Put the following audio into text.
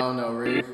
I don't know, Reeve.